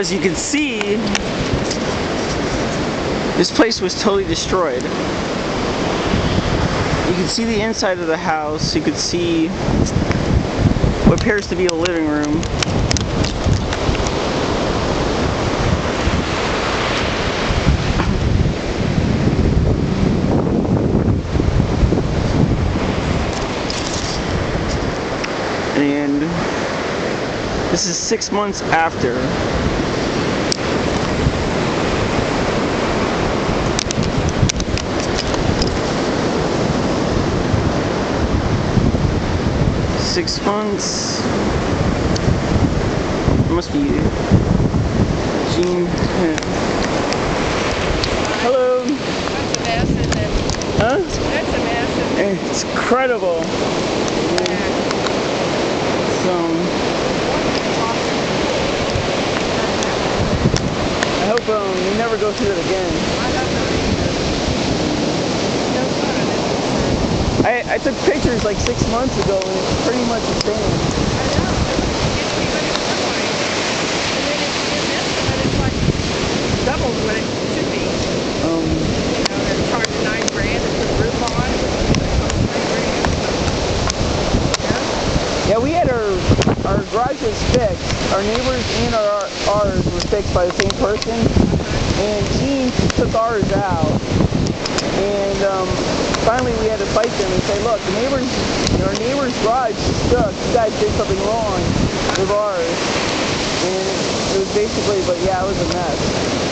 as you can see, this place was totally destroyed. You can see the inside of the house. You can see what appears to be a living room. And this is six months after. Six months. It must be June. Hello. That's a mess. Huh? That's a mess. It's incredible. So I hope um, you never go through it again. I don't know either. No fun, is it? I, I took pictures like six months ago and it's pretty much the same. I know. It's even it's fine. And then it's in this, but it's like double what it should be. Um, You know, they're charging nine grand to put the roof on. It costs nine grand. Yeah. yeah, we had our our garage was fixed. Our neighbors and our ours were fixed by the same person. And Jeanne took ours out. And um, finally we had to fight them and say, look, the neighbors, our neighbor's garage is stuck. You guys did something wrong with ours. And it was basically, but yeah, it was a mess.